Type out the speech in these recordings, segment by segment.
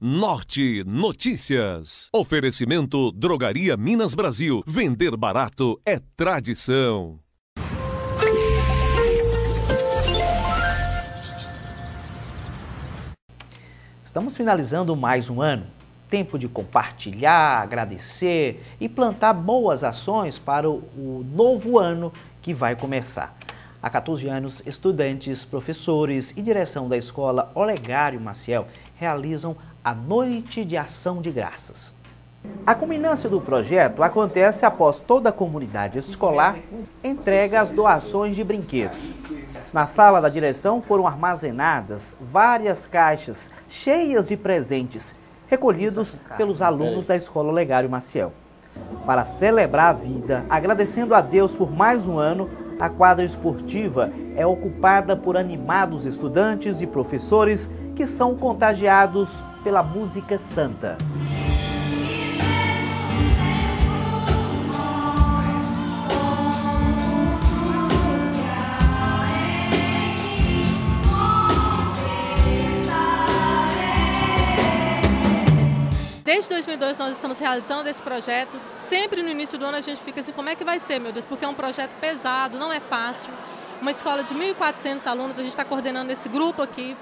Norte Notícias. Oferecimento Drogaria Minas Brasil. Vender barato é tradição. Estamos finalizando mais um ano. Tempo de compartilhar, agradecer e plantar boas ações para o novo ano que vai começar. Há 14 anos, estudantes, professores e direção da escola Olegário Maciel realizam a Noite de Ação de Graças. A culminância do projeto acontece após toda a comunidade escolar entrega as doações de brinquedos. Na sala da direção foram armazenadas várias caixas cheias de presentes recolhidos pelos alunos da Escola Olegário Maciel. Para celebrar a vida, agradecendo a Deus por mais um ano, a quadra esportiva é ocupada por animados estudantes e professores que são contagiados pela música santa. Desde 2002 nós estamos realizando esse projeto. Sempre no início do ano a gente fica assim, como é que vai ser, meu Deus? Porque é um projeto pesado, não é fácil. Uma escola de 1.400 alunos, a gente está coordenando esse grupo aqui.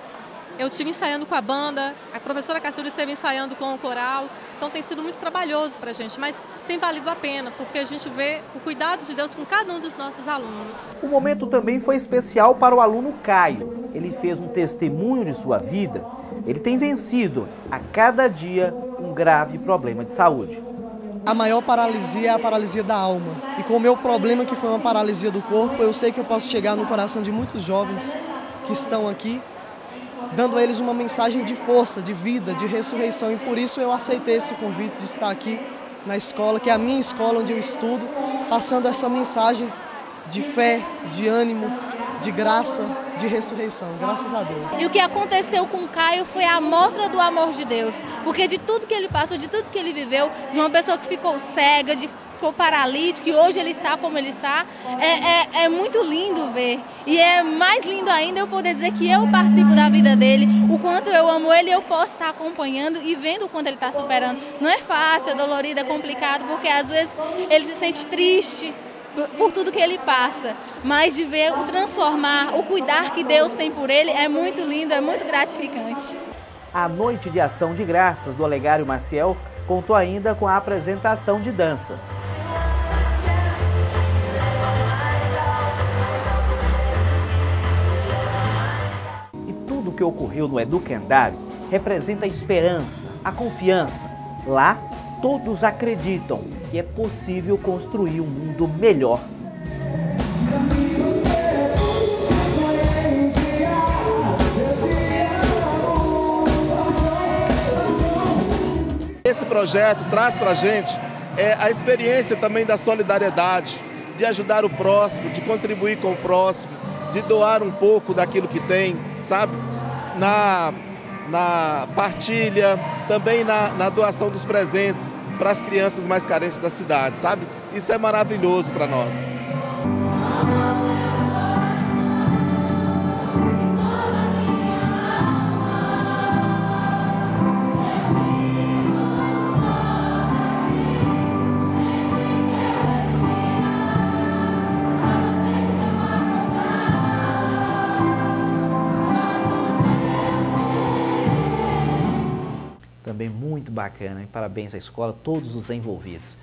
Eu estive ensaiando com a banda, a professora Cacilda esteve ensaiando com o coral. Então tem sido muito trabalhoso para a gente, mas tem valido a pena, porque a gente vê o cuidado de Deus com cada um dos nossos alunos. O momento também foi especial para o aluno Caio. Ele fez um testemunho de sua vida. Ele tem vencido a cada dia um grave problema de saúde. A maior paralisia é a paralisia da alma. E com o meu problema, que foi uma paralisia do corpo, eu sei que eu posso chegar no coração de muitos jovens que estão aqui, dando a eles uma mensagem de força, de vida, de ressurreição. E por isso eu aceitei esse convite de estar aqui na escola, que é a minha escola onde eu estudo, passando essa mensagem de fé, de ânimo, de graça, de ressurreição, graças a Deus. E o que aconteceu com Caio foi a mostra do amor de Deus, porque de tudo que ele passou, de tudo que ele viveu, de uma pessoa que ficou cega, de ficou paralítico e hoje ele está como ele está, é, é, é, muito lindo ver. E é mais lindo ainda eu poder dizer que eu participo da vida dele, o quanto eu amo ele, eu posso estar acompanhando e vendo o quanto ele está superando. Não é fácil, é dolorido, é complicado, porque às vezes ele se sente triste, por tudo que ele passa, mas de ver o transformar, o cuidar que Deus tem por ele é muito lindo, é muito gratificante. A noite de ação de graças do Olegário Maciel contou ainda com a apresentação de dança. E tudo o que ocorreu no Educandário representa a esperança, a confiança. Lá, todos acreditam que é possível construir um mundo melhor. Esse projeto traz para a gente é, a experiência também da solidariedade, de ajudar o próximo, de contribuir com o próximo, de doar um pouco daquilo que tem, sabe? Na, na partilha, também na, na doação dos presentes para as crianças mais carentes da cidade, sabe? Isso é maravilhoso para nós. Também muito bacana, parabéns à escola, todos os envolvidos.